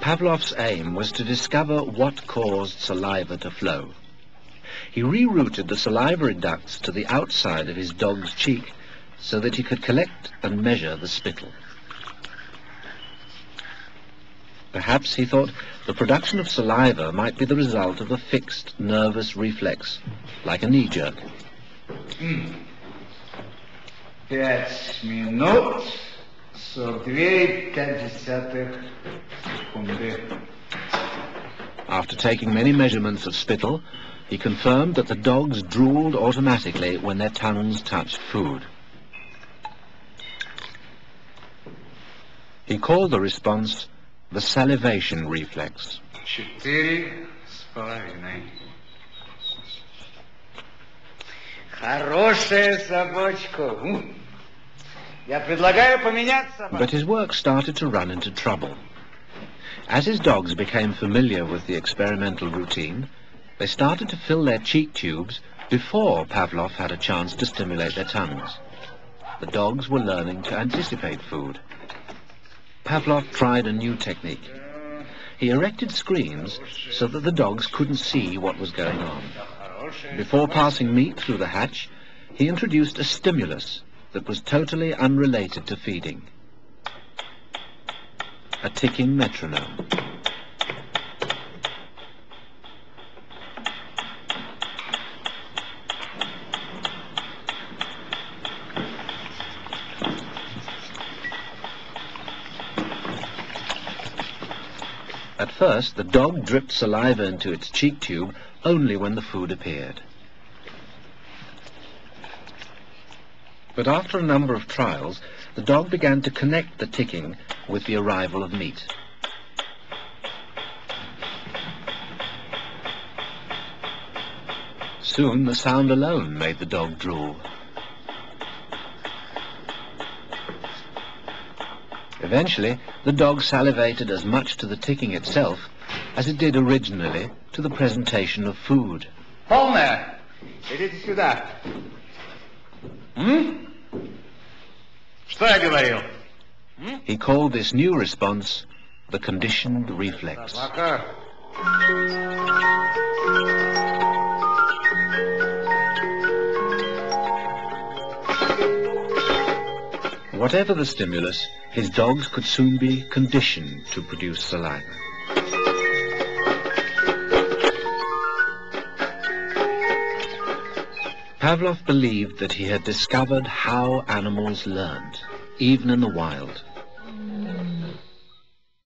Pavlov's aim was to discover what caused saliva to flow. He rerouted the salivary ducts to the outside of his dog's cheek so that he could collect and measure the spittle. Perhaps, he thought, the production of saliva might be the result of a fixed nervous reflex, like a knee jerk. Пять минут сорок две пять десятых секунды. after taking many measurements of spittle, he confirmed that the dogs drooled automatically when their tongues touched food. He called the response the salivation reflex. But his work started to run into trouble. As his dogs became familiar with the experimental routine, they started to fill their cheek tubes before Pavlov had a chance to stimulate their tongues. The dogs were learning to anticipate food. Pavlov tried a new technique. He erected screens so that the dogs couldn't see what was going on. Before passing meat through the hatch, he introduced a stimulus that was totally unrelated to feeding. A ticking metronome. At first, the dog dripped saliva into its cheek tube only when the food appeared. But after a number of trials, the dog began to connect the ticking with the arrival of meat. Soon the sound alone made the dog drool. Eventually, the dog salivated as much to the ticking itself as it did originally to the presentation of food. Полная. Идите сюда. М? Hmm? He called this new response the conditioned reflex. Whatever the stimulus, his dogs could soon be conditioned to produce saliva. Pavlov believed that he had discovered how animals learned even in the wild.